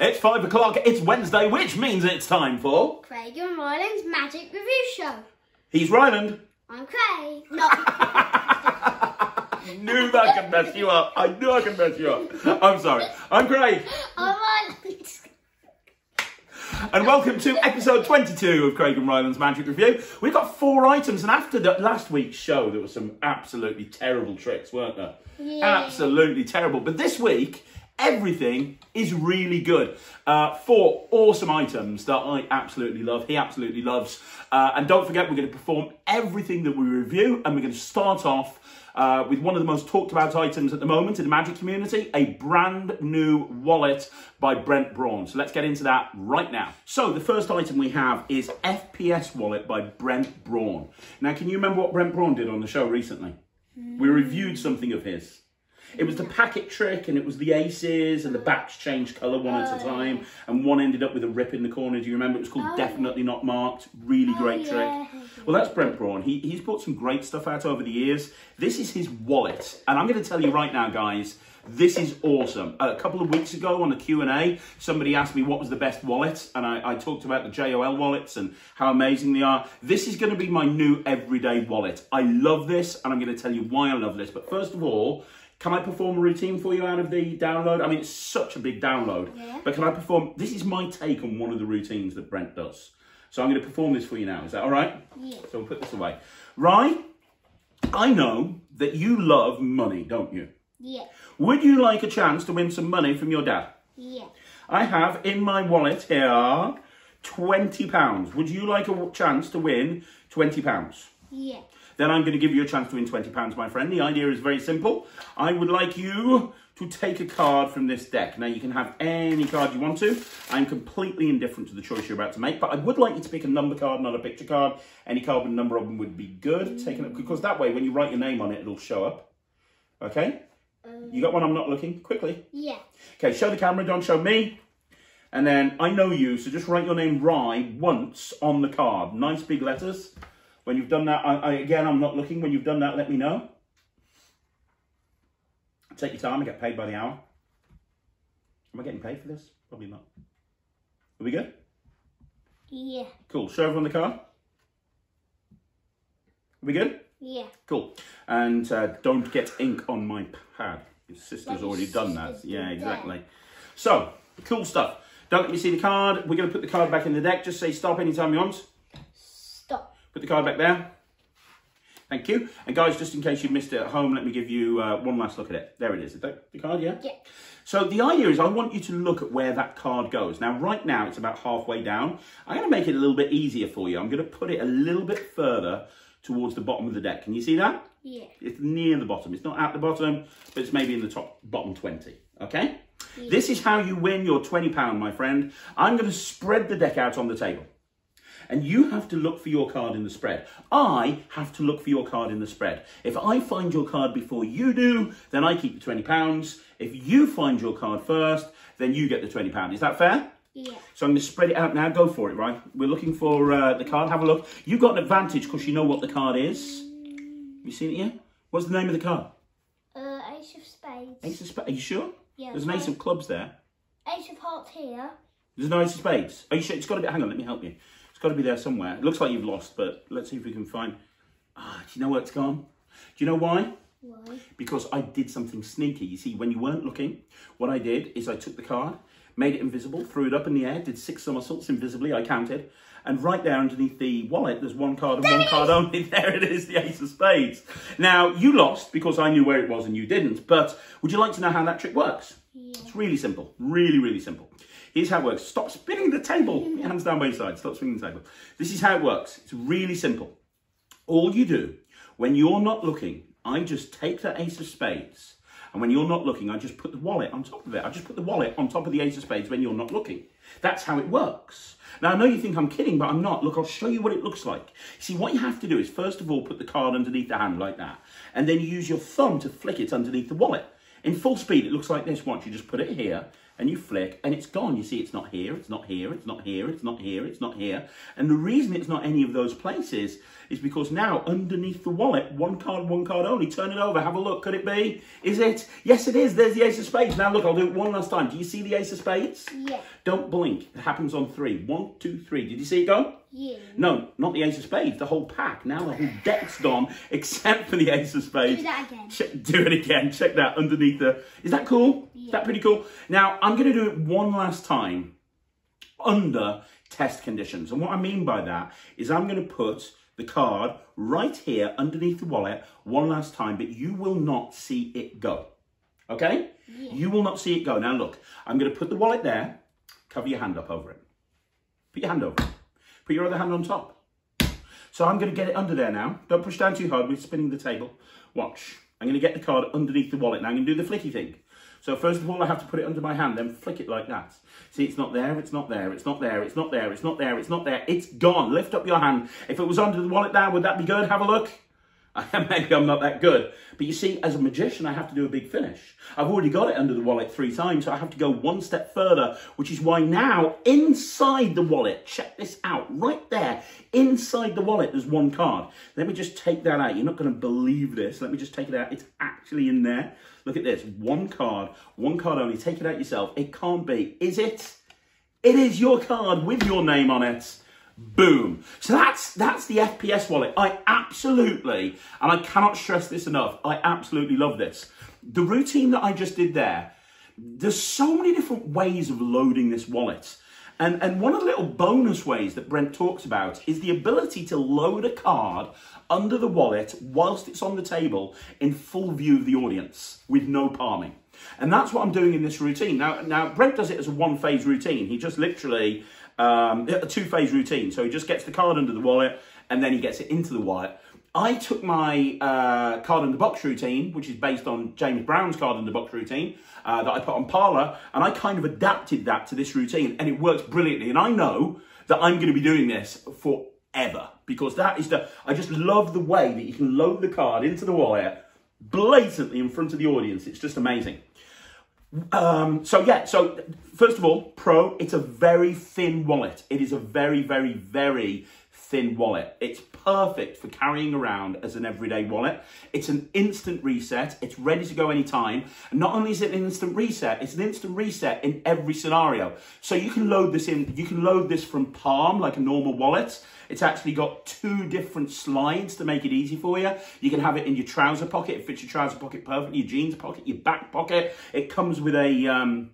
It's five o'clock, it's Wednesday, which means it's time for... Craig and Ryland's Magic Review Show. He's Ryland. I'm Craig. No. I knew that could mess you up. I knew I could mess you up. I'm sorry. I'm Craig. I'm Ryland. And welcome to episode 22 of Craig and Ryland's Magic Review. We've got four items, and after the, last week's show, there were some absolutely terrible tricks, weren't there? Yeah. Absolutely terrible. But this week, everything is really good. Uh, four awesome items that I absolutely love, he absolutely loves. Uh, and don't forget, we're going to perform everything that we review, and we're going to start off uh, with one of the most talked about items at the moment in the magic community, a brand new wallet by Brent Braun. So let's get into that right now. So the first item we have is FPS Wallet by Brent Braun. Now, can you remember what Brent Braun did on the show recently? We reviewed something of his. It was the packet trick and it was the aces and the backs changed colour one at a oh. time and one ended up with a rip in the corner. Do you remember? It was called Oh, Definitely Not Marked. Really oh, great yeah. trick. Well, that's Brent Braun. He, he's put some great stuff out over the years. This is his wallet. And I'm going to tell you right now, guys, this is awesome. A couple of weeks ago on the Q&A, somebody asked me what was the best wallet. And I, I talked about the JOL wallets and how amazing they are. This is going to be my new everyday wallet. I love this and I'm going to tell you why I love this. But first of all, can I perform a routine for you out of the download? I mean, it's such a big download. Yeah. But can I perform? This is my take on one of the routines that Brent does. So I'm going to perform this for you now. Is that all right? Yeah. So we'll put this away. Rye, I know that you love money, don't you? Yeah. Would you like a chance to win some money from your dad? Yeah. I have in my wallet here £20. Would you like a chance to win £20? Yeah. Then I'm going to give you a chance to win £20, my friend. The idea is very simple. I would like you to take a card from this deck. Now, you can have any card you want to. I'm completely indifferent to the choice you're about to make, but I would like you to pick a number card, not a picture card. Any card with a number of them would be good. Taking it Because that way, when you write your name on it, it'll show up. Okay? Um. You got one I'm not looking? Quickly. Yeah. Okay, show the camera, don't show me. And then I know you, so just write your name Rye once on the card. Nice big letters. When you've done that, I, I, again, I'm not looking. When you've done that, let me know. Take your time. I get paid by the hour. Am I getting paid for this? Probably not. Are we good? Yeah. Cool. Show everyone the card. Are we good? Yeah. Cool. And uh, don't get ink on my pad. Your sister's Like your already done that. Yeah, exactly. So, cool stuff. Don't let me see the card. We're going to put the card back in the deck. Just say stop anytime you want. Put the card back there. Thank you. And guys, just in case you missed it at home, let me give you uh, one last look at it. There it is. Is that the card, yeah? Yeah. So the idea is I want you to look at where that card goes. Now, right now, it's about halfway down. I'm going to make it a little bit easier for you. I'm going to put it a little bit further towards the bottom of the deck. Can you see that? Yeah. It's near the bottom. It's not at the bottom, but it's maybe in the top bottom 20. Okay? This is how you win your £20, my friend. I'm going to spread the deck out on the table. And you have to look for your card in the spread. I have to look for your card in the spread. If I find your card before you do, then I keep the £20. If you find your card first, then you get the £20. Is that fair? Yeah. So I'm going to spread it out now. Go for it, right? We're looking for uh, the card. Have a look. You've got an advantage because you know what the card is. Have you seen it yet? What's the name of the card? Uh, Ace of Spades. Ace of Spades. Are you sure? Yeah. There's an Ace of Clubs there. Ace of Hearts here. There's an Ace of Spades. Are you sure? It's got to be. Hang on, let me help you. It's got to be there somewhere. It looks like you've lost, but let's see if we can find. Ah, do you know where it's gone? Do you know why? Why? Because I did something sneaky. You see, when you weren't looking, what I did is I took the card, made it invisible, threw it up in the air, did six somersaults invisibly. I counted. And right there underneath the wallet, there's one card and one card only. There it is, the Ace of Spades. Now, you lost because I knew where it was and you didn't. But would you like to know how that trick works? Yeah. It's really simple. Really, really simple. Here's how it works. Stop spinning the table. Put Your hands down by your side. Stop spinning the table. This is how it works. It's really simple. All you do, when you're not looking, I just take that ace of spades. And when you're not looking, I just put the wallet on top of it. I just put the wallet on top of the ace of spades when you're not looking. That's how it works. Now, I know you think I'm kidding, but I'm not. Look, I'll show you what it looks like. See, what you have to do is, first of all, put the card underneath the hand like that. And then you use your thumb to flick it underneath the wallet. In full speed, it looks like this. Watch, you just put it here, and you flick and it's gone. You see it's not here, it's not here, it's not here, it's not here, it's not here. And the reason it's not any of those places is because now underneath the wallet, one card, one card only. Turn it over, have a look. Could it be? Is it? Yes, it is. There's the ace of spades. Now look, I'll do it one last time. Do you see the ace of spades? Yeah. Don't blink. It happens on three. One, two, three. Did you see it go? Yeah. No, not the ace of spades, the whole pack. Now the whole deck's gone, except for the ace of spades. Do that again. Check, do it again. Check that underneath the. Is that cool? Is that pretty cool? Now I'm going to do it one last time under test conditions, and what I mean by that is I'm going to put the card right here underneath the wallet one last time, but you will not see it go. Okay? You will not see it go. Now look, I'm going to put the wallet there. Cover your hand up over it. Put your hand over it. Put your other hand on top. So I'm going to get it under there now. Don't push down too hard. We're spinning the table. Watch. I'm going to get the card underneath the wallet. Now I'm going to do the flicky thing. So first of all, I have to put it under my hand, then flick it like that. See, it's not there, it's not there, it's not there, it's not there, it's not there, it's not there. It's gone. Lift up your hand. If it was under the wallet there, would that be good? Have a look. Maybe I'm not that good. But you see, as a magician, I have to do a big finish. I've already got it under the wallet three times, so I have to go one step further, which is why now, inside the wallet, check this out, right there, inside the wallet, there's one card. Let me just take that out. You're not going to believe this. Let me just take it out. It's actually in there. Look at this. One card, one card only. Take it out yourself. It can't be. Is it? It is your card with your name on it. Boom. So that's that's the FPS wallet. I absolutely, and I cannot stress this enough, I absolutely love this. The routine that I just did there, there's so many different ways of loading this wallet. And, and one of the little bonus ways that Brent talks about is the ability to load a card under the wallet whilst it's on the table in full view of the audience with no palming. And that's what I'm doing in this routine. Now, now Brent does it as a one phase routine. He just literally um, a two phase routine. So he just gets the card under the wallet and then he gets it into the wallet. I took my uh, card in the box routine, which is based on James Brown's card in the box routine uh, that I put on Parlour, and I kind of adapted that to this routine, and it works brilliantly. And I know that I'm going to be doing this forever because that is the. I just love the way that you can load the card into the wallet blatantly in front of the audience. It's just amazing. Um, so yeah, so first of all, Pro, it's a very thin wallet. It is a very, very, very thin wallet. It's perfect for carrying around as an everyday wallet. It's an instant reset. It's ready to go anytime. And not only is it an instant reset, it's an instant reset in every scenario. So you can load this in, you can load this from Palm like a normal wallet. It's actually got two different slides to make it easy for you. You can have it in your trouser pocket. It fits your trouser pocket perfectly, your jeans pocket, your back pocket. It comes with a, um,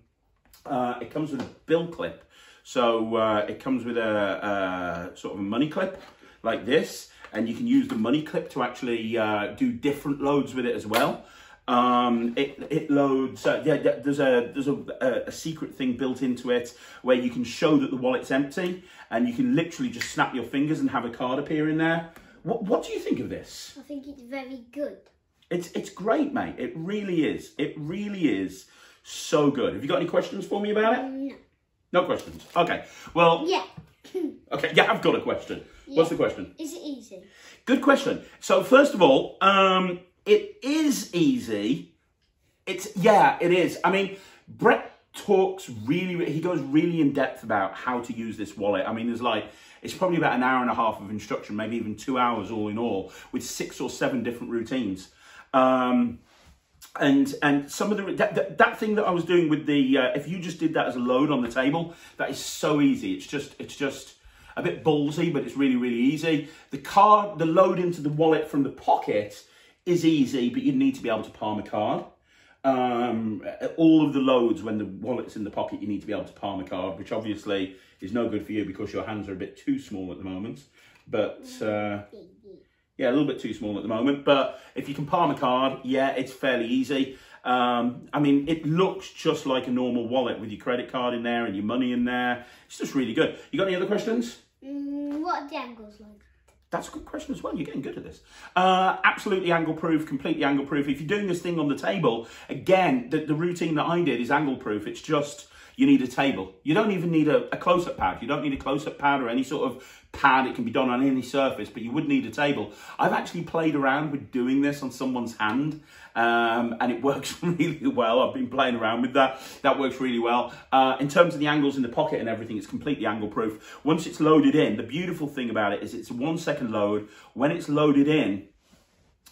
uh, it comes with a bill clip. So uh, it comes with a, a, sort of a money clip like this, and you can use the money clip to actually uh, do different loads with it as well. Um, it, it loads, uh, yeah, there's, a, there's a, a, secret thing built into it where you can show that the wallet's empty and you can literally just snap your fingers and have a card appear in there. What, what do you think of this? I think it's very good. It's, it's great, mate. It really is. It really is so good. Have you got any questions for me about it? No. No questions. Okay. Well. Yeah. okay. Yeah, I've got a question. Yeah. What's the question? Is it easy? Good question. So first of all, um, it is easy. It's yeah, it is. I mean, Brent talks really. He goes really in depth about how to use this wallet. I mean, there's like it's probably about an hour and a half of instruction, maybe even two hours all in all, with six or seven different routines. Um, and and some of the that, that, that, thing that I was doing with the uh, if you just did that as a load on the table that is so easy. It's just it's just a bit ballsy but it's really really easy. The card the load into the wallet from the pocket is easy but you need to be able to palm a card. Um, all of the loads when the wallet's in the pocket you need to be able to palm a card which obviously is no good for you because your hands are a bit too small at the moment. But uh, yeah, a little bit too small at the moment, but if you can palm a card, yeah, it's fairly easy. Um, I mean, it looks just like a normal wallet with your credit card in there and your money in there. It's just really good. You got any other questions? Mm, what are the angles like? That's a good question as well. You're getting good at this. Uh, absolutely angle proof, completely angle proof. If you're doing this thing on the table, again, the, the routine that I did is angle proof. It's just you need a table. You don't even need a, a close-up pad. You don't need a close-up pad or any sort of pad. It can be done on any surface, but you would need a table. I've actually played around with doing this on someone's hand, um, and it works really well. I've been playing around with that. That works really well. Uh, in terms of the angles in the pocket and everything, it's completely angle-proof. Once it's loaded in, the beautiful thing about it is it's a one-second load. When it's loaded in,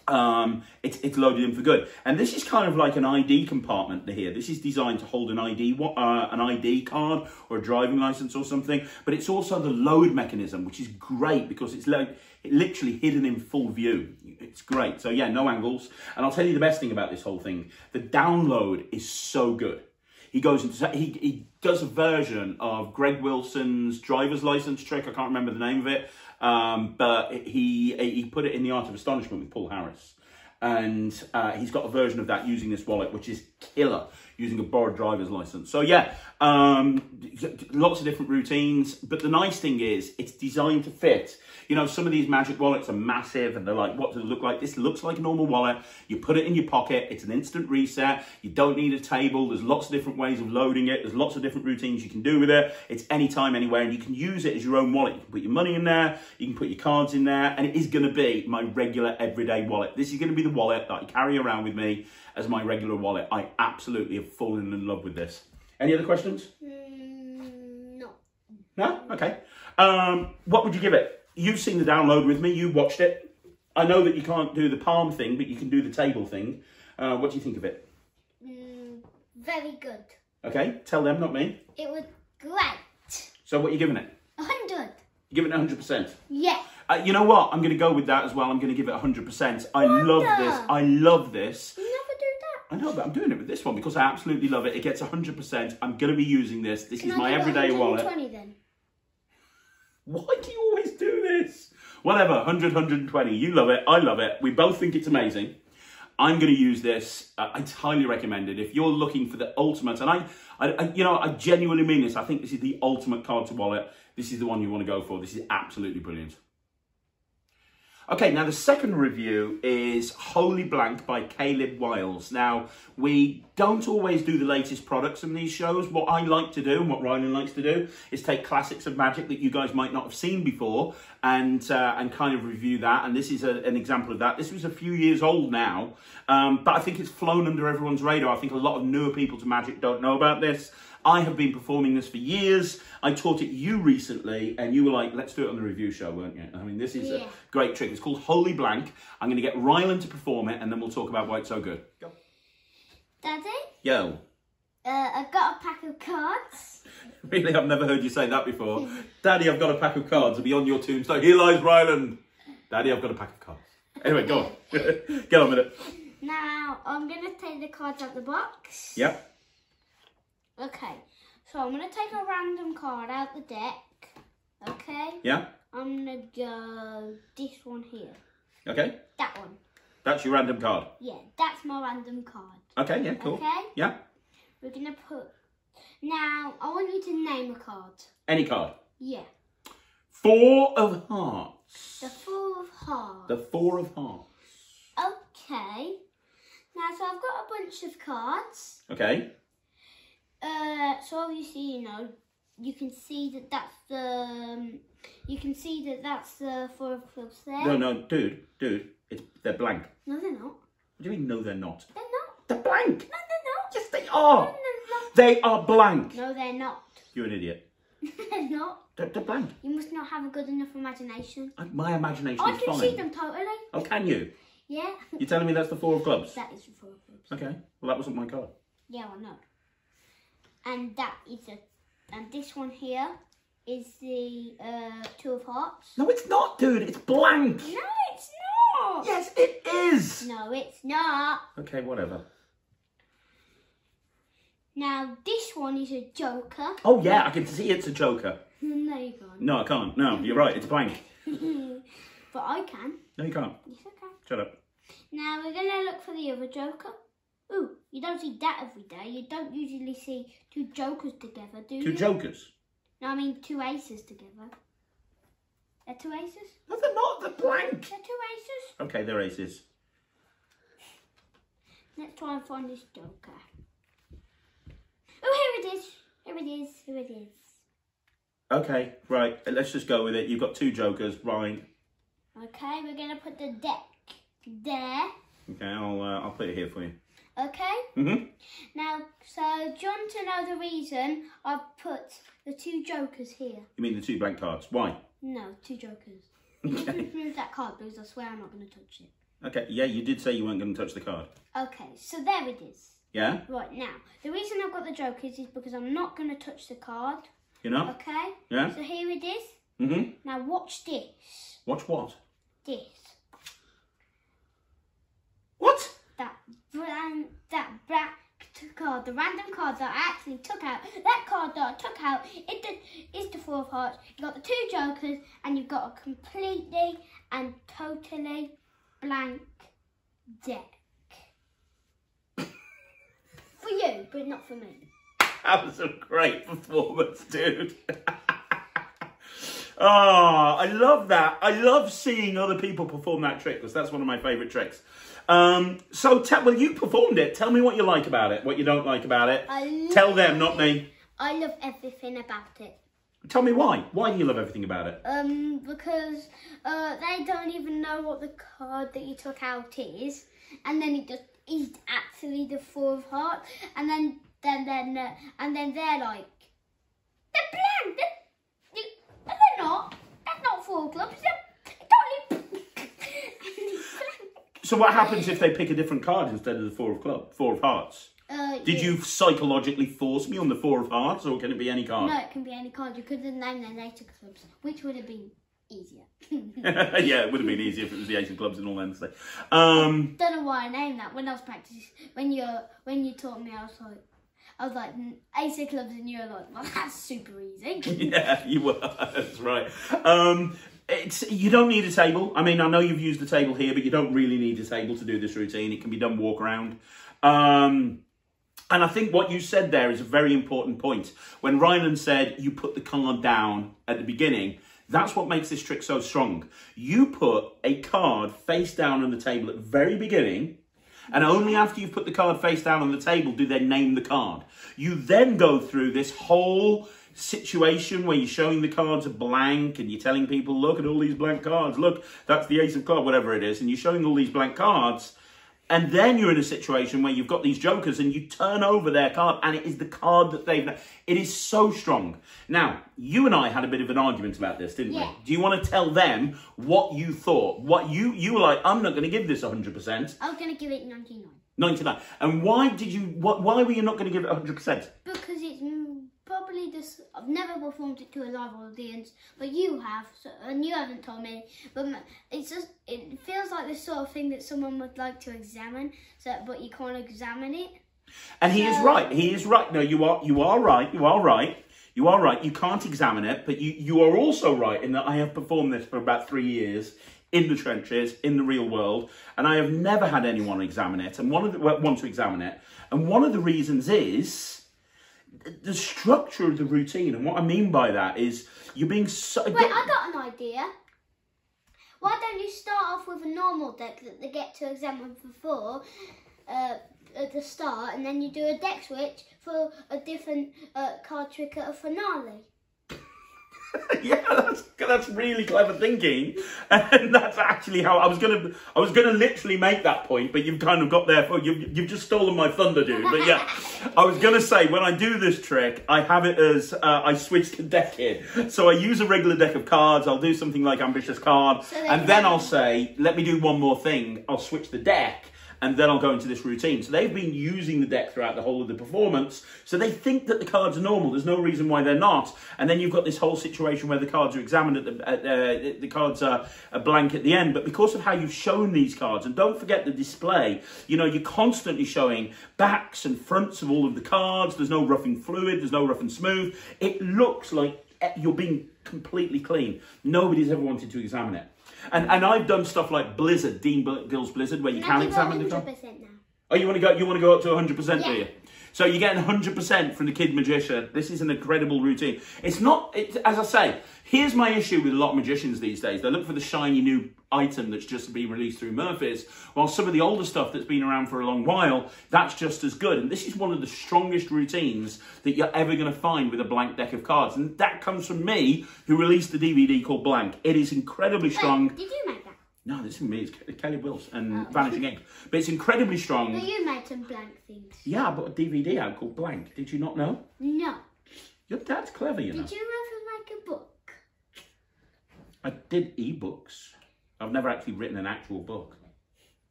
um, it's, it's loaded in for good. And this is kind of like an ID compartment here. This is designed to hold an ID, uh, an ID card or a driving license or something. But it's also the load mechanism, which is great because it's like literally hidden in full view. It's great. So yeah, no angles. And I'll tell you the best thing about this whole thing. The download is so good. He goes into, he, he does a version of Greg Wilson's driver's license trick. I can't remember the name of it. Um, but he he put it in the Art of Astonishment with Paul Harris. And uh, he's got a version of that using this wallet, which is killer, using a borrowed driver's license. So yeah, um, lots of different routines. But the nice thing is it's designed to fit you know, some of these magic wallets are massive and they're like, what does it look like? This looks like a normal wallet. You put it in your pocket. It's an instant reset. You don't need a table. There's lots of different ways of loading it. There's lots of different routines you can do with it. It's anytime, anywhere, and you can use it as your own wallet. You can put your money in there. You can put your cards in there, and it is going to be my regular everyday wallet. This is going to be the wallet that I carry around with me as my regular wallet. I absolutely have fallen in love with this. Any other questions? Mm, no. No? Okay. Um, what would you give it? You've seen the download with me. You watched it. I know that you can't do the palm thing, but you can do the table thing. Uh, what do you think of it? Mm, very good. Okay, tell them, not me. It was great. So what are you giving it? 100. You're giving it 100%? Yeah. Uh, you know what? I'm going to go with that as well. I'm going to give it 100%. I Wonder. love this. I love this. I know, but I'm doing it with this one because I absolutely love it. It gets 100%. I'm going to be using this. This Can is I my everyday wallet. then? Why do you always do this? Whatever, 100, 120. You love it. I love it. We both think it's amazing. I'm going to use this. Uh, it's highly recommended. If you're looking for the ultimate, and I, I, I, you know, I genuinely mean this. I think this is the ultimate card to wallet. This is the one you want to go for. This is absolutely brilliant. Okay, now the second review is Holy Blank by Caleb Wiles. Now, we don't always do the latest products in these shows. What I like to do and what Ryland likes to do is take classics of magic that you guys might not have seen before and uh, and kind of review that. And this is a, an example of that. This was a few years old now, um, but I think it's flown under everyone's radar. I think a lot of newer people to magic don't know about this. I have been performing this for years. I taught it you recently, and you were like, let's do it on the review show, weren't you? I mean, this is Yeah. a great trick. It's called Holy Blank. I'm going to get Ryland to perform it, and then we'll talk about why it's so good. Go. Daddy, Yo. uh, I've got a pack of cards. Really, I've never heard you say that before. Daddy, I've got a pack of cards. It'll be on your tombstone. Here lies Ryland. Daddy, I've got a pack of cards. Anyway, go on. Get on with it. Now, I'm going to take the cards out of the box. Yep. Okay, so I'm going to take a random card out the deck. Okay, Yeah. I'm going to go this one here. Okay. That one. That's your random card. Yeah, that's my random card. Okay, yeah, cool. Okay, Yeah. we're going to put... Now, I want you to name a card. Any card. Yeah, Four of hearts. the Four of Hearts. The four of hearts. Okay. Now, so I've got a bunch of cards. Okay. Uh, so obviously, you know, you can see that that's the, um, you can see that that's the four of clubs there. No, no, dude, dude, it's they're blank. No, they're not. What do you mean? No, they're not. They're not. They're blank. No, they're not. Yes, they No, are. they're not. They are blank. No, they're not. You're an idiot. they're not. They're, they're blank. You must not have a good enough imagination. I- My imagination is. I can fine. see them totally. Oh, can you? Yeah. You're telling me that's the four of clubs? that is the four of clubs. Okay. Well, that wasn't my card. Yeah, I know. And that is a, and this one here is the uh, two of hearts. No, it's not, dude. It's blank. No, it's not. Yes, it is. No, it's not. Okay, whatever. Now this one is a joker. Oh yeah, I can see it's a joker. no, you can't. No, I can't. No, you're right. It's blank. but I can. No, you can't. Yes, I can. Shut up. Now we're gonna look for the other joker. Ooh, you don't see that every day. You don't usually see two jokers together, do you? Two jokers. No, I mean two aces together. They're two aces? No, they're not. They're blank. They're two aces? Okay, they're aces. Let's try and find this joker. Oh, here it is. Here it is. Here it is. Okay, right. Let's just go with it. You've got two jokers, right? Okay, we're gonna put the deck there. Okay, I'll uh, I'll put it here for you. Okay. Mhm. Now, so do you want to know the reason I've put the two jokers here? You mean the two blank cards? Why? No, two jokers. Okay. Move that card because I swear I'm not going to touch it. Okay. Yeah, you did say you weren't going to touch the card. Okay, so there it is. Yeah. Right now, the reason I've got the jokers is because I'm not going to touch the card. You know. Okay. Yeah. So here it is. Mm hmm Now watch this. Watch what? This. What? That. That black card. The random card that I actually took out. That card that I took out is the, is the four of hearts. You've got the two jokers, and you've got a completely and totally blank deck. for you, but not for me. That was a great performance, dude. oh, I love that. I love seeing other people perform that trick because that's one of my favourite tricks. Um, so, tell, well, you performed it. Tell me what you like about it, what you don't like about it. I Tell them, not me. I love everything about it. Tell me why. Why do you love everything about it? Um, because uh, they don't even know what the card that you took out is, and then it just is actually the four of hearts, and then then then uh, and then they're like they're blank. They're, they're not. That's not four of clubs. They're totally blank. So, what happens if they pick a different card instead of the four of club, four of hearts? Uh, Did yeah. you psychologically force me on the four of hearts, or can it be any card? No, it can be any card. You could have named their of clubs, which would have been easier. yeah, it would have been easier if it was the ace of clubs and all honesty. Um, don't know why I named that. When I was practicing, when you when you taught me, I was like, I was like "Mm, ace of clubs, and you were like, well, that's super easy. yeah, you were. That's right. Um, it's you don't need a table. I mean, I know you've used the table here, but you don't really need a table to do this routine. It can be done walk around. Um, and I think what you said there is a very important point. When Ryland said you put the card down at the beginning, that's what makes this trick so strong. You put a card face down on the table at the very beginning, and only after you've put the card face down on the table do they name the card. You then go through this whole situation where you're showing the cards are blank and you're telling people, look at all these blank cards. Look, that's the ace of club, whatever it is. And you're showing all these blank cards. And then you're in a situation where you've got these jokers and you turn over their card and it is the card that they've... It is so strong. Now, you and I had a bit of an argument about this, didn't Yeah. we? Do you want to tell them what you thought? What you... You were like, I'm not going to give this 100%. I was gonna give it ninety nine 99. And why did you... What, why were you not going to give it 100%? because it's probably this. I've never performed it to a live audience, but you have, so, and you haven't told me. But it's just it feels like the sort of thing that someone would like to examine, so but you can't examine it. And he is right. He is right. No, you are you are right. You are right. You are right. You can't examine it, but you you are also right in that I have performed this for about three years in the trenches, in the real world, and I have never had anyone examine it. And one of the want to examine it, and one of the reasons is the structure of the routine. And what I mean by that is you're being so. Wait, I got an idea. Why don't you start off with a normal deck that they get to examine before uh, at the start, and then you do a deck switch for a different uh, card trick at a finale? yeah, that's that's really clever thinking, and that's actually how I was gonna I was gonna literally make that point, but you've kind of got there for you. You've just stolen my thunder, dude. But yeah, I was gonna say when I do this trick, I have it as uh, I switch the deck in. So I use a regular deck of cards. I'll do something like ambitious card, So and then I'll say, let me do one more thing. I'll switch the deck. And then I'll go into this routine. So they've been using the deck throughout the whole of the performance. So they think that the cards are normal. There's no reason why they're not. And then you've got this whole situation where the cards are examined at the, at, the cards are, are blank at the end. But because of how you've shown these cards, and don't forget the display, you know, you're constantly showing backs and fronts of all of the cards. There's no roughing fluid. There's no rough and smooth. It looks like eh, you're being completely clean. Nobody's ever wanted to examine it. And and I've done stuff like Blizzard, Dean Dill's Blizzard, where you can examine the. 100% now. Oh, you want to go? You want to go up to 100 percent, do you? So you're getting 100% from the Kid Magician. This is an incredible routine. It's not, it, as I say, here's my issue with a lot of magicians these days. They look for the shiny new item that's just been released through Murphy's, while some of the older stuff that's been around for a long while, that's just as good. And this is one of the strongest routines that you're ever going to find with a blank deck of cards. And that comes from me, who released the DVD called Blank. It is incredibly strong. Did you make that? No, this is me. It's Caleb Wiles and Vanishing Inc. But it's incredibly strong. But you made some blank things. Yeah, I bought a DVD out called Blank. Did you not know? No. Your dad's clever, you know. Did you ever make a book? I did ebooks. I've never actually written an actual book.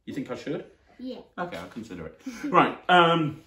You think I should? Yeah. Okay, I'll consider it. right. Um.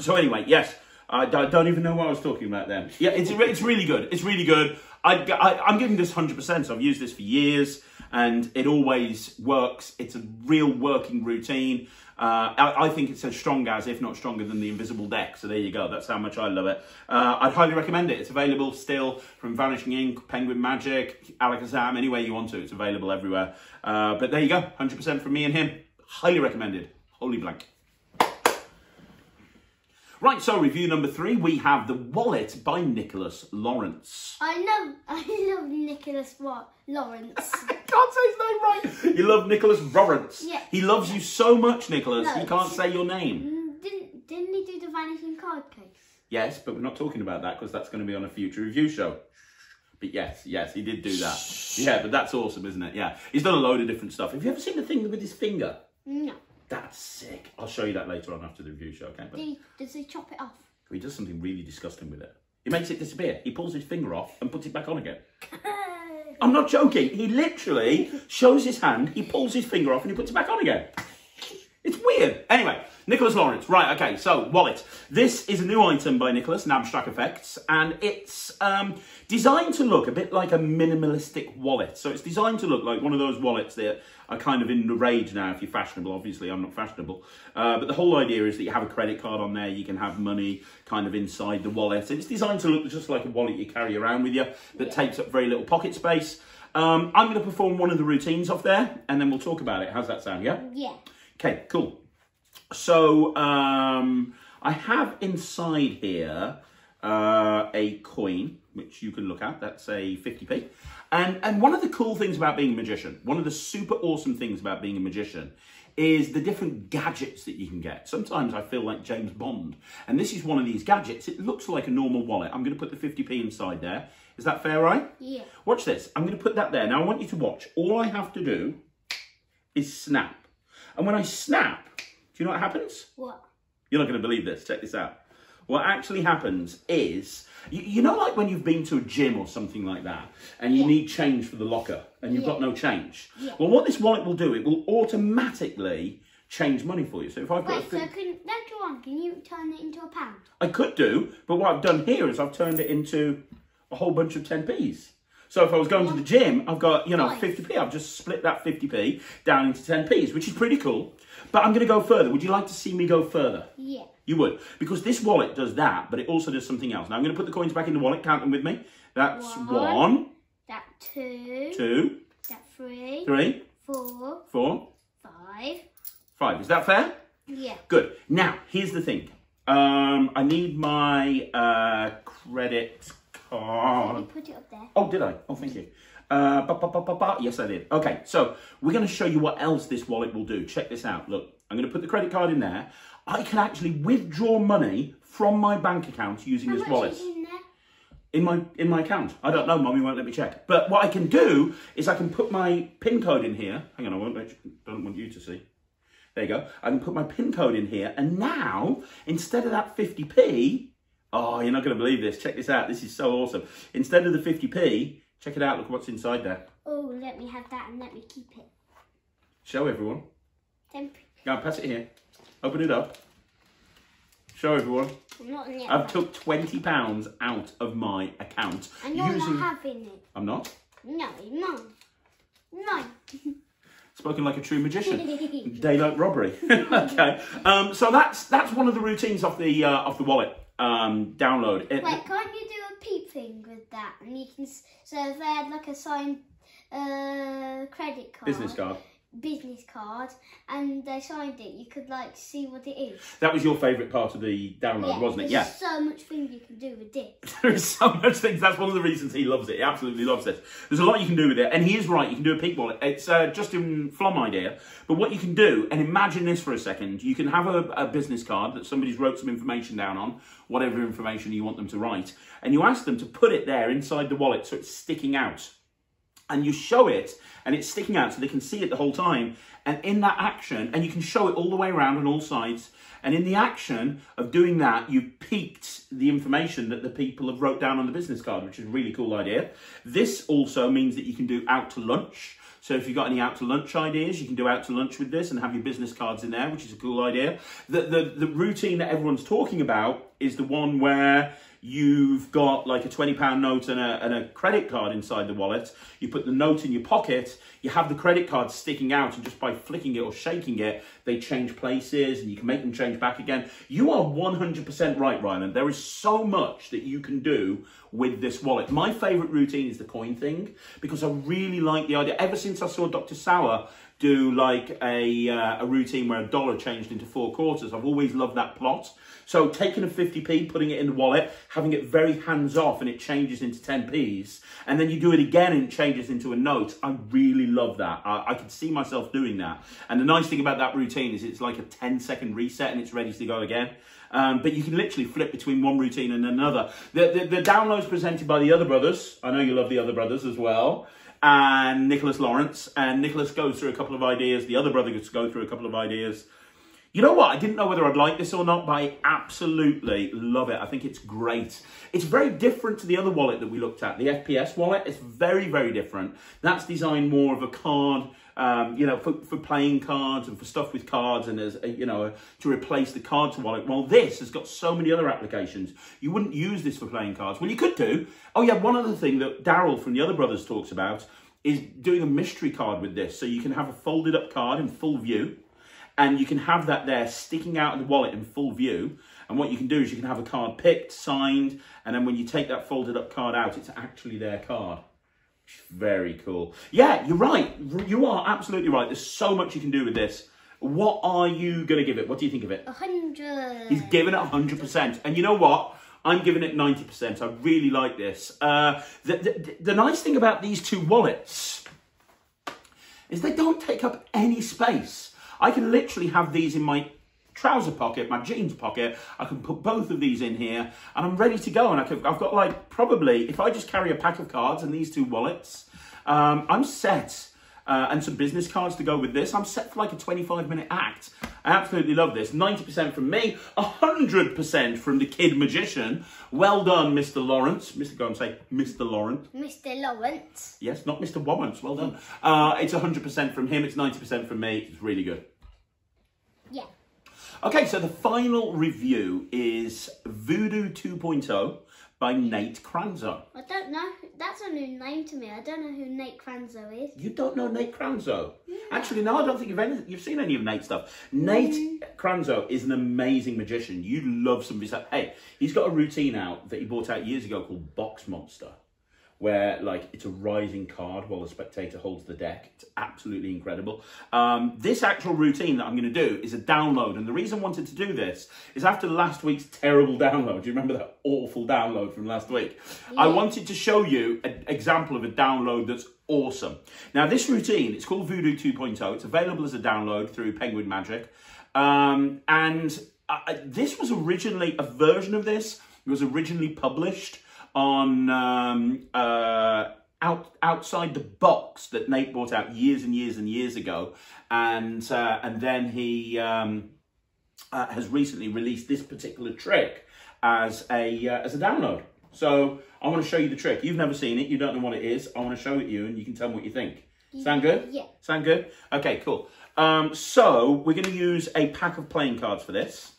So anyway, yes. I don't even know what I was talking about then. Yeah, it's it's really good. It's really good. I, I I'm giving this hundred percent. I've used this for years, and it always works. It's a real working routine. Uh, I, I think it's as strong as, if not stronger than, the Invisible Deck. So there you go. That's how much I love it. Uh, I'd highly recommend it. It's available still from Vanishing Inc, Penguin Magic, Alakazam, anywhere you want to. It's available everywhere. Uh, but there you go. 100% from me and him. Highly recommended. Holy blank. Right, so review number three, we have The Wallet by Nicholas Lawrence. I love I love Nicholas what Lawrence. I can't say his name right. You love Nicholas Lawrence. Yeah. He loves you so much, Nicholas, No. he can't say your name. Mm, didn't didn't he do the vanishing card case? Yes, but we're not talking about that because that's going to be on a future review show. But yes, yes, he did do that. Yeah, but that's awesome, isn't it? Yeah. He's done a load of different stuff. Have you ever seen the thing with his finger? No. That's sick. I'll show you that later on after the review show, okay? But he, does he chop it off? he does something really disgusting with it. He makes it disappear. He pulls his finger off and puts it back on again. I'm not joking. He literally shows his hand, he pulls his finger off, and he puts it back on again. It's weird. Anyway, Nicholas Lawrence. Right, okay, so Wallet. This is a new item by Nicholas, Nabstrack Effects, and it's um, designed to look a bit like a minimalistic wallet. So it's designed to look like one of those wallets that are kind of in the rage now if you're fashionable. Obviously, I'm not fashionable. Uh, but the whole idea is that you have a credit card on there, you can have money kind of inside the wallet. And it's designed to look just like a wallet you carry around with you that takes up very little pocket space. Um, I'm going to perform one of the routines off there, and then we'll talk about it. How's that sound, yeah? Yeah. Okay, cool. So um, I have inside here uh, a coin, which you can look at. That's a 50p. And, and one of the cool things about being a magician, one of the super awesome things about being a magician, is the different gadgets that you can get. Sometimes I feel like James Bond. And this is one of these gadgets. It looks like a normal wallet. I'm going to put the 50p inside there. Is that fair, right? Yeah. Watch this. I'm going to put that there. Now, I want you to watch. All I have to do is snap. And when I snap, do you know what happens? What? You're not going to believe this. Check this out. What actually happens is, you, you know, like when you've been to a gym or something like that, and you Yeah. need change for the locker, and you've Yeah. got no change. Yeah. Well, what this wallet will do, it will automatically change money for you. So if I put, a Wait, so can later on can you turn it into a pound? I could do, but what I've done here is I've turned it into a whole bunch of 10p's. So if I was going to the gym, I've got, you know, 50p. I've just split that 50p down into 10p's, which is pretty cool. But I'm going to go further. Would you like to see me go further? Yeah. You would. Because this wallet does that, but it also does something else. Now I'm going to put the coins back in the wallet. Count them with me. That's One. one, That two. two, That three. three, Four. four, Five. five. Is that fair? Yeah. Good. Now, here's the thing. Um, I need my uh, credit You card. put it up there. Oh, did I? Oh, thank you. Uh, ba, ba, ba, ba, ba. Yes, I did. Okay, so we're going to show you what else this wallet will do. Check this out. Look, I'm going to put the credit card in there. I can actually withdraw money from my bank account using How this wallet in there? in my in my account. I don't know. Mommy won't let me check. But what I can do is I can put my pin code in here. Hang on, I won't let you, don't want you to see. There you go. I can put my pin code in here, and now instead of that 50p, oh, you're not going to believe this. Check this out. This is so awesome. Instead of the 50p, check it out. Look what's inside there. Oh, let me have that and let me keep it. Show everyone. Then Go pass it here. Open it up. Show everyone. I'm not. I've took twenty pounds out of my account And you're using. not having it. I'm not. No, mine. Mine. Spoken like a true magician. Daylight robbery. okay. Um, so that's that's one of the routines off the uh, off the wallet um, download. It- Wait, can't you do peep thing with that? And you can, so if they had like a signed uh, credit card. business card. Business card and they signed it, you could like see what it is. That was your favourite part of the download, wasn't it? Yeah. so much things you can do with this. There is so much things. That's one of the reasons he loves it. He absolutely loves it. There's a lot you can do with it, and he is right. You can do a peek wallet. It's uh, Justin Flom idea, but what you can do, and imagine this for a second. You can have a, a business card that somebody's wrote some information down on, whatever information you want them to write, and you ask them to put it there inside the wallet so it's sticking out and you show it and it's sticking out so they can see it the whole time and in that action and you can show it all the way around on all sides and in the action of doing that you've peeked the information that the people have wrote down on the business card which is a really cool idea this also means that you can do out to lunch so if you've got any out to lunch ideas, you can do out to lunch with this and have your business cards in there, which is a cool idea. The, the, the routine that everyone's talking about is the one where you've got like a £20 note and a, and a credit card inside the wallet. You put the note in your pocket, you have the credit card sticking out, and just by flicking it or shaking it, they change places and you can make them change back again. You are 100% right, Ryland. There is so much that you can do with this wallet. My favourite routine is the coin thing because I really like the idea. Ever since I saw Dr. Sauer do like a, uh, a routine where a dollar changed into four quarters, I've always loved that plot. So taking a 50p, putting it in the wallet, having it very hands off and it changes into 10p's, and then you do it again and it changes into a note. I really love that. I, I could see myself doing that. And the nice thing about that routine is it's like a 10 second reset and it's ready to go again. Um, but you can literally flip between one routine and another. The, the, the downloads presented by the other brothers. I know you love the other brothers as well. And Nicholas Lawrence. And Nicholas goes through a couple of ideas. The other brother gets to go through a couple of ideas. You know what? I didn't know whether I'd like this or not, but I absolutely love it. I think it's great. It's very different to the other wallet that we looked at, the FPS wallet. It's very, very different. That's designed more of a card, um, you know, for, for playing cards and for stuff with cards and as, a, you know, to replace the cards wallet. Well, this has got so many other applications. You wouldn't use this for playing cards. Well, you could do. Oh, yeah, one other thing that Daryl from the other brothers talks about is doing a mystery card with this. So you can have a folded up card in full view and you can have that there sticking out of the wallet in full view. And what you can do is you can have a card picked, signed, and then when you take that folded up card out, it's actually their card. Very cool. Yeah, you're right. You are absolutely right. There's so much you can do with this. What are you going to give it? What do you think of it? A hundred. He's given it 100%. And you know what? I'm giving it 90%. I really like this. Uh, the, the, the nice thing about these two wallets is they don't take up any space. I can literally have these in my trouser pocket, my jeans pocket. I can put both of these in here and I'm ready to go. And I can, I've got like probably, if I just carry a pack of cards and these two wallets, um, I'm set. Uh, and some business cards to go with this. I'm set for like a 25 minute act. I absolutely love this. 90% from me, 100% from the kid magician. Well done, Mr. Lawrence. Mr. Go and say, Mr. Lawrence. Mr. Lawrence. Yes, not Mr. Lawrence. Well done. Uh, it's 100% from him. It's 90% from me. It's really good. Yeah. Okay, so the final review is Voodoo 2.0 by Nate Kranzo. I don't know. That's a new name to me. I don't know who Nate Kranzo is. You don't know Nate Kranzo? Actually, no, I don't think you've, any, you've seen any of Nate's stuff. Nate mm. Kranzo is an amazing magician. You love some of his stuff. Hey, he's got a routine out that he brought out years ago called Box Monster, where like it's a rising card while the spectator holds the deck. It's absolutely incredible. Um, this actual routine that I'm going to do is a download, and the reason I wanted to do this is after last week's terrible download. Do you remember that awful download from last week? I wanted to show you an example of a download that's awesome. Now, this routine, it's called Voodoo 2.0. It's available as a download through Penguin Magic. Um, and uh, this was originally, a version of this it was originally published on um, uh, out, outside the box that Nate bought out years and years and years ago. And, uh, and then he um, uh, has recently released this particular trick as a, uh, as a download. So I want to show you the trick. You've never seen it. You don't know what it is. I want to show it to you and you can tell me what you think. Sound good? Yeah. Sound good? Okay, cool. Um, so we're going to use a pack of playing cards for this.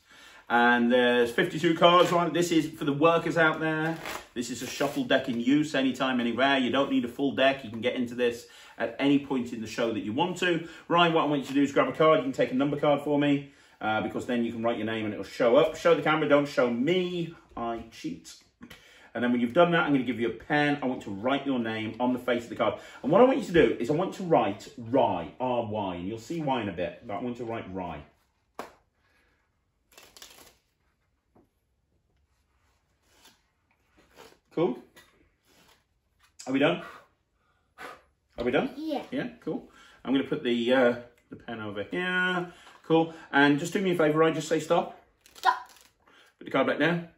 And there's 52 cards on it. This is for the workers out there. This is a shuffle deck in use anytime, anywhere. You don't need a full deck. You can get into this at any point in the show that you want to. Ryan, what I want you to do is grab a card. You can take a number card for me uh, because then you can write your name and it'll show up. Show the camera, don't show me. I cheat. And then when you've done that, I'm going to give you a pen. I want to write your name on the face of the card. And what I want you to do is I want to write Rye, R-Y, and you'll see why in a bit, but I want to write Rye. Cool? Are we done? Are we done? Yeah. Yeah, cool. I'm going to put the uh, the pen over here. Cool. And just do me a favour, I just say stop. Stop. Put the card back down.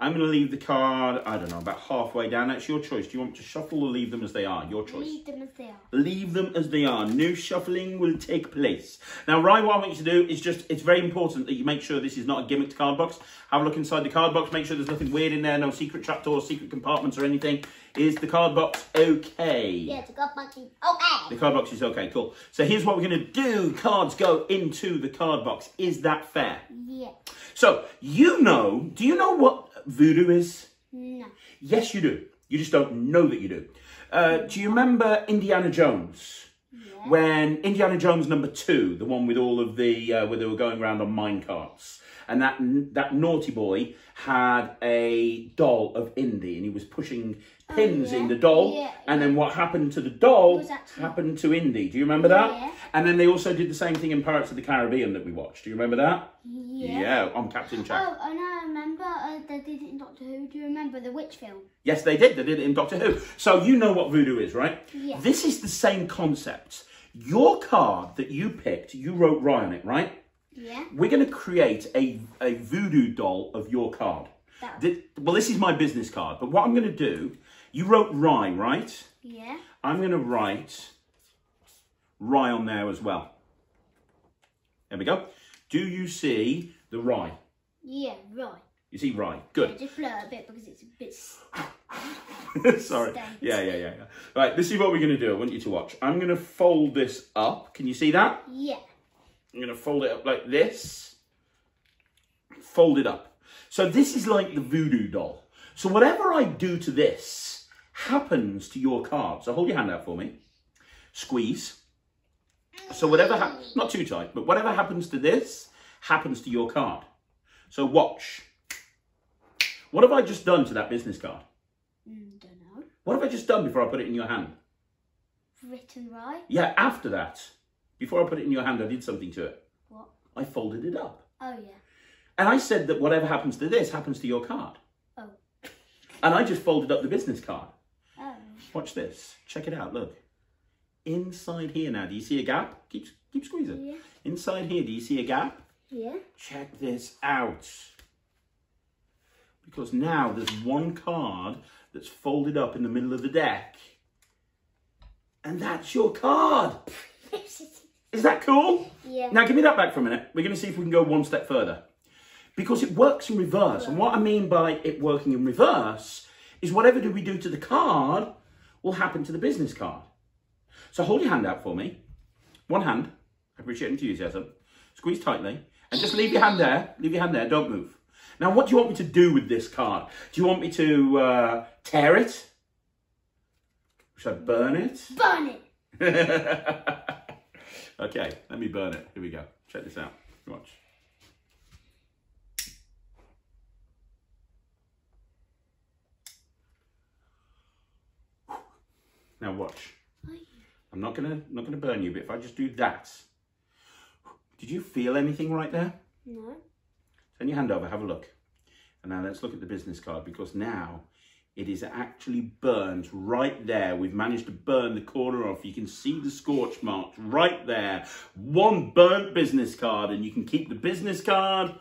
I'm going to leave the card, I don't know, about halfway down. That's your choice. Do you want to shuffle or leave them as they are? Your choice. Leave them as they are. Leave them as they are. No shuffling will take place. Now, Ryan, what I want you to do is just, it's very important that you make sure this is not a gimmicked card box. Have a look inside the card box. Make sure there's nothing weird in there. No secret trapdoors, secret compartments or anything. Is the card box okay? Yeah, the god monkey. Okay. The card box is okay, cool. So here's what we're going to do. Cards go into the card box. Is that fair? Yeah. So, you know, do you know what voodoo is? No. Yes, you do. You just don't know that you do. Uh, do you remember Indiana Jones? Yeah. When Indiana Jones number two, the one with all of the uh, where they were going around on mine carts, and that that naughty boy had a doll of Indy, and he was pushing pins Oh, yeah. in the doll, Yeah, and then what happened to the doll actually- happened to Indy. Do you remember that? Yeah. And then they also did the same thing in Pirates of the Caribbean that we watched. Do you remember that? Yeah. Yeah, I'm Captain Jack. Oh, and I remember uh, they did it in Doctor Who. Do you remember the witch film? Yes, they did. They did it in Doctor Who. So you know what voodoo is, right? Yeah. This is the same concept. Your card that you picked, you wrote Rye on it, right? Yeah. We're going to create a, a voodoo doll of your card. That- well, this is my business card, but what I'm going to do, you wrote Rye, right? Yeah. I'm going to write Rye on there as well. There we go. Do you see the Rye? Yeah. rye. You see Rye? Good. Just blur a bit because it's a bit. Sorry. Yeah, yeah, yeah, yeah. Right, this is what we're going to do. I want you to watch. I'm going to fold this up. Can you see that? Yeah. I'm going to fold it up like this. Fold it up. So this is like the voodoo doll. So whatever I do to this happens to your card. So hold your hand out for me. Squeeze. So whatever, not too tight, but whatever happens to this happens to your card. So watch. What have I just done to that business card? Mm, don't know. What have I just done before I put it in your hand? Written right. Yeah, after that, before I put it in your hand, I did something to it. What? I folded it up. Oh yeah. And I said that whatever happens to this happens to your card. Oh. And I just folded up the business card. Oh. Watch this. Check it out. Look. Inside here now, do you see a gap? Keep, keep squeezing. Yeah. Inside here, do you see a gap? Yeah. Check this out. Because now there's one card that's folded up in the middle of the deck. And that's your card. Is that cool? yeah. Now give me that back for a minute. We're going to see if we can go one step further. Because it works in reverse. And what I mean by it working in reverse is whatever do we do to the card will happen to the business card. So hold your hand out for me. One hand. I appreciate enthusiasm. Squeeze tightly. And just leave your hand there. Leave your hand there. Don't move. Now, what do you want me to do with this card? Do you want me to uh, tear it? Should I burn it? Burn it. okay, let me burn it. Here we go. Check this out. Watch. Now watch. I'm not gonna not gonna burn you, but if I just do that, did you feel anything right there? No. Turn your hand over, have a look. And now let's look at the business card because now it is actually burnt right there. We've managed to burn the corner off. You can see the scorch marks right there. One burnt business card and you can keep the business card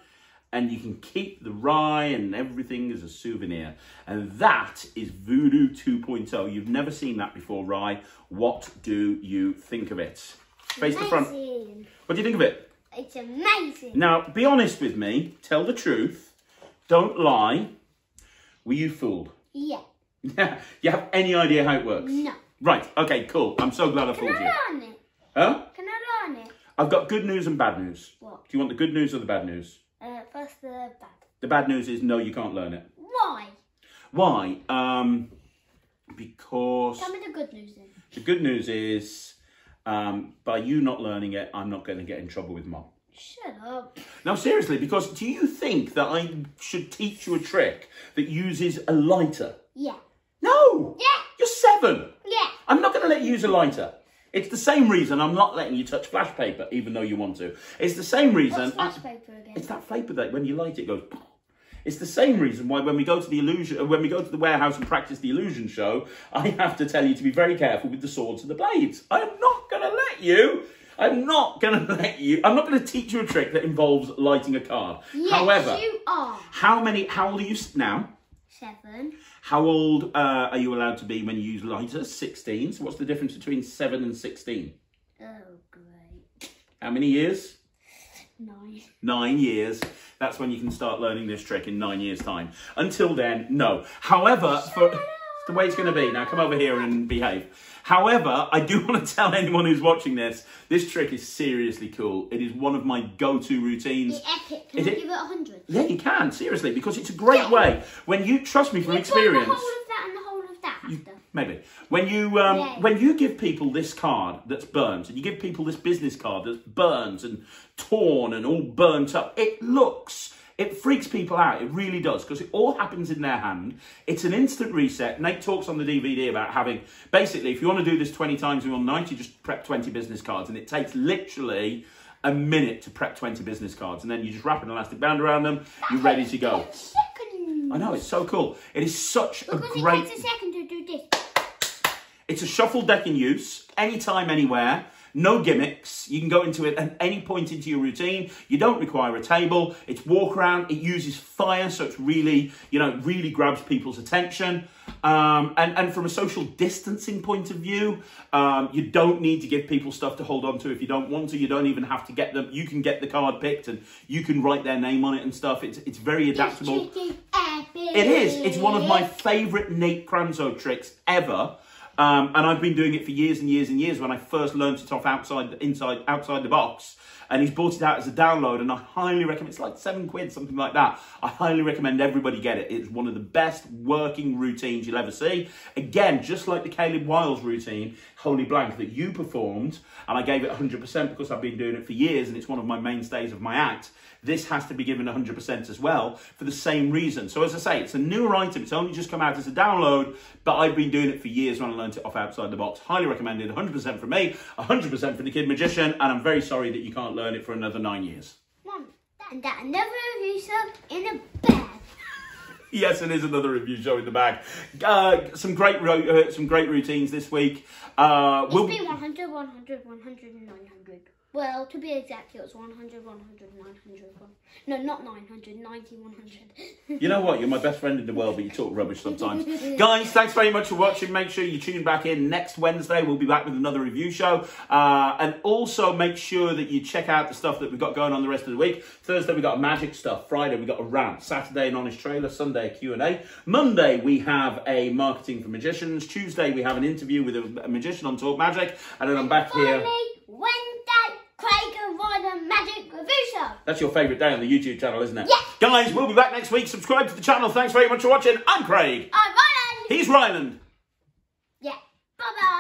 and you can keep the rye and everything as a souvenir. And that is Voodoo 2.0. You've never seen that before, Rye. What do you think of it? Face the front. What do you think of it? It's amazing. Now, be honest with me. Tell the truth. Don't lie. Were you fooled? Yeah. you have any idea how it works? No. Right. Okay. Cool. I'm so glad I Can fooled you. Can I learn it? Huh? Can I learn it? I've got good news and bad news. What? Do you want the good news or the bad news? Uh, first the bad. The bad news is no, you can't learn it. Why? Why? Um, because Tell me the good news then. the good news is um, by you not learning it, I'm not going to get in trouble with mom. Shut up. Now, seriously, because do you think that I should teach you a trick that uses a lighter? Yeah. No! Yeah. You're seven! Yeah. I'm not going to let you use a lighter. It's the same reason I'm not letting you touch flash paper, even though you want to. It's the same reason. What's flash I- paper again? It's that paper that when you light it, it goes. It's the same reason why when we go to the illusion, uh, when we go to the warehouse and practice the illusion show, I have to tell you to be very careful with the swords and the blades. I am not going to let you. I'm not going to let you. I'm not going to teach you a trick that involves lighting a card. Yes, However, you are. how many? How old are you now? Seven. How old uh, are you allowed to be when you use lighter? 16. So what's the difference between 7 and 16? Oh, great. How many years? Nine. Nine years. That's when you can start learning this trick in nine years' time. Until then, no. However, for the way it's going to be. Now come over here and behave. However, I do want to tell anyone who's watching this, this trick is seriously cool. It is one of my go-to routines. It's epic. Can Is I it- give it a hundred? Yeah, you can, seriously, because it's a great way. When you, trust me from experience. The whole of that and the whole of that after. Maybe when you um, Yeah. when you give people this card that's burnt, and you give people this business card that's burnt and torn and all burnt up, it looks it freaks people out. It really does because it all happens in their hand. It's an instant reset. Nate talks on the DVD about having basically if you want to do this twenty times in one night, you just prep twenty business cards, and it takes literally a minute to prep 20 business cards and then you just wrap an elastic band around them you're ready to go i know it's so cool it is such a Because great it takes a second to do this. It's a shuffle deck in use, anytime, anywhere. No gimmicks. You can go into it at any point into your routine. You don't require a table. It's walk around. It uses fire, so it's really, you know, really grabs people's attention. Um, and, and from a social distancing point of view, um, you don't need to give people stuff to hold on to if you don't want to. You don't even have to get them. You can get the card picked and you can write their name on it and stuff. It's, it's very adaptable. This trick is epic. It is. It's one of my favourite Nate Kranzo tricks ever. Um, and I've been doing it for years and years and years. When I first learned it off outside, inside, outside the box, and he's brought it out as a download, and I highly recommend. It's like seven quid, something like that. I highly recommend everybody get it. It's one of the best working routines you'll ever see. Again, just like the Caleb Wiles routine, Holy Blank, that you performed, and I gave it 100% because I've been doing it for years, and it's one of my mainstays of my act. This has to be given 100% as well for the same reason. So as I say, it's a newer item. It's only just come out as a download, but I've been doing it for years when I learned it off outside the box. Highly recommended, 100% for me, 100% for the Kid Magician, and I'm very sorry that you can't learn it for another nine years. Mum, and that another review sub in a bag. Yes, it is another review show in the bag. Uh, some great, ro- uh, some great routines this week. Uh, we'll, been 100, 100, 100, 900. Well, to be exact, it was 100, 100, 900. one- No, not 900, 90, 100. You know what? You're my best friend in the world, but you talk rubbish sometimes. Guys, thanks very much for watching. Make sure you tune back in next Wednesday. We'll be back with another review show. Uh, and also make sure that you check out the stuff that we've got going on the rest of the week. Thursday, we've got magic stuff. Friday, we've got a rant. Saturday, an honest trailer. Sunday, a Q&A. Monday, we have a marketing for magicians. Tuesday, we have an interview with a, a magician on Talk Magic. And then I'm back here. Wednesday, that's your favourite day on the YouTube channel, isn't it? Yes. Guys, we'll be back next week. Subscribe to the channel. Thanks very much for watching. I'm Craig. I'm Ryland. He's Ryland. Yeah. Bye-bye.